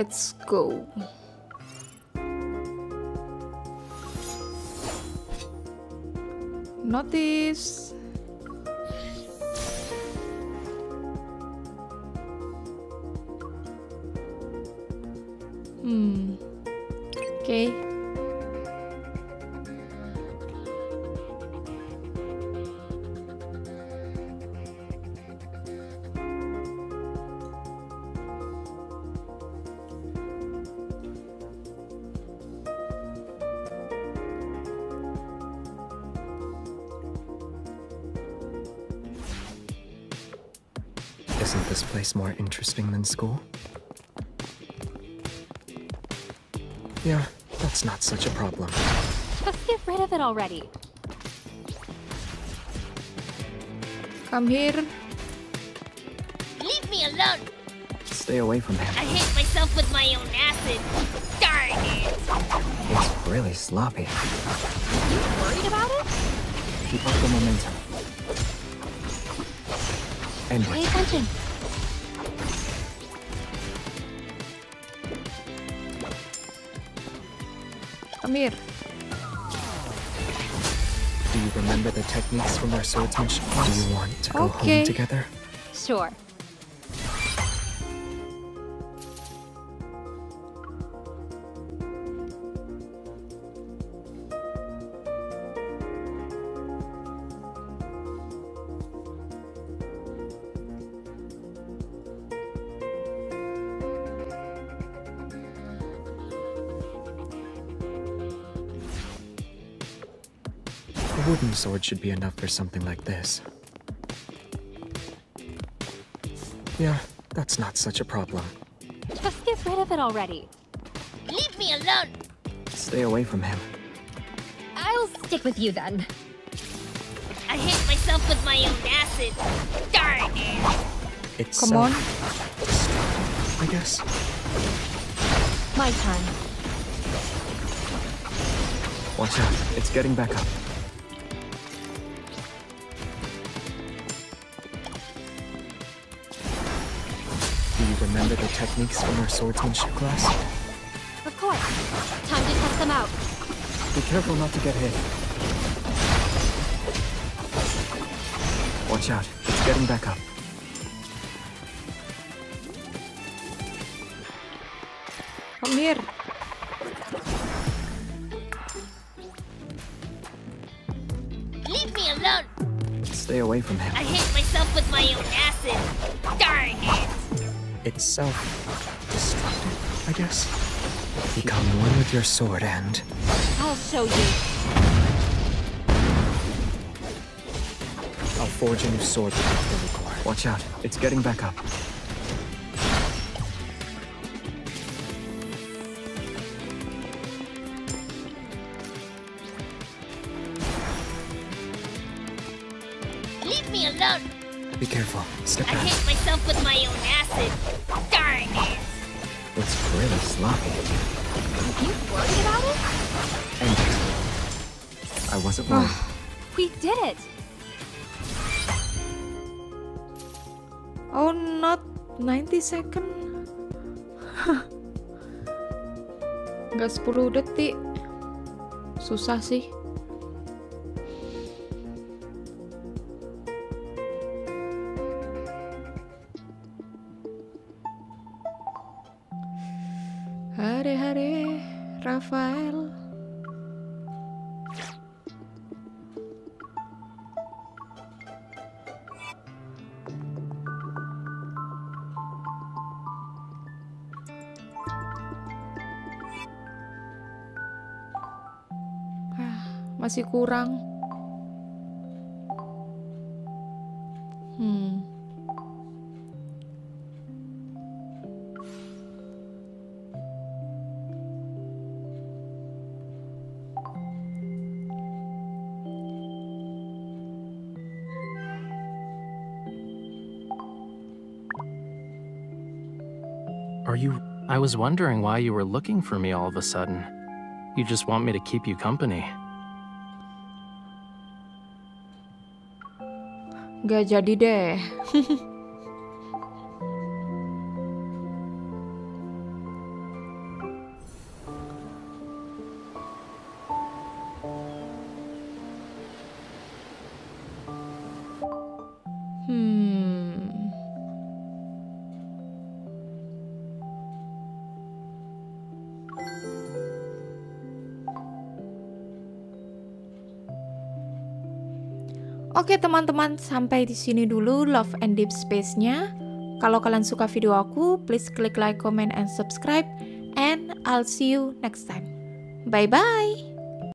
Let's go. Notice. Hmm. Okay. Isn't this place more interesting than school? Yeah, that's not such a problem. Just get rid of it already. Come here. Leave me alone! Stay away from him. I hate myself with my own acid. Darn it! It's really sloppy. You worried about it? Keep up the momentum. End Pay it. attention. Come here. Do you remember the techniques from our swordsmanship class? Do you want to go Okay. home together? Sure. Wooden sword should be enough for something like this. Yeah, that's not such a problem. Just get rid of it already. Leave me alone! Stay away from him. I'll stick with you then. I hate myself with my own acid. Darn it! It's Come on. I guess. My turn. Watch out, it's getting back up. Do you remember the techniques from our swordsmanship class? Of course. Time to test them out. Be careful not to get hit. Watch out, it's getting back up. Come here. Leave me alone! Stay away from him. I hate myself with my own acid. Darn it! It's self-destructive, I guess. Become one with your sword and... I'll show you. I'll forge a new sword with the Thundercore. Watch out, it's getting back up. Leave me alone! Be careful, step I hit myself with my own acid. Darn it! It's really sloppy. Are You worried about it? End it. I wasn't worried. We did it. Oh, not 90 second. Nggak 10 detik. Susah sih. Hare-hare, Rafael. Ah, masih kurang. Hmm. Are you. I was wondering why you were looking for me all of a sudden. You just want me to keep you company. Gak jadi deh. Oke teman-teman, sampai di sini dulu Love and Deep Space-nya. Kalau kalian suka video aku, please klik like, comment, and subscribe. And I'll see you next time. Bye-bye.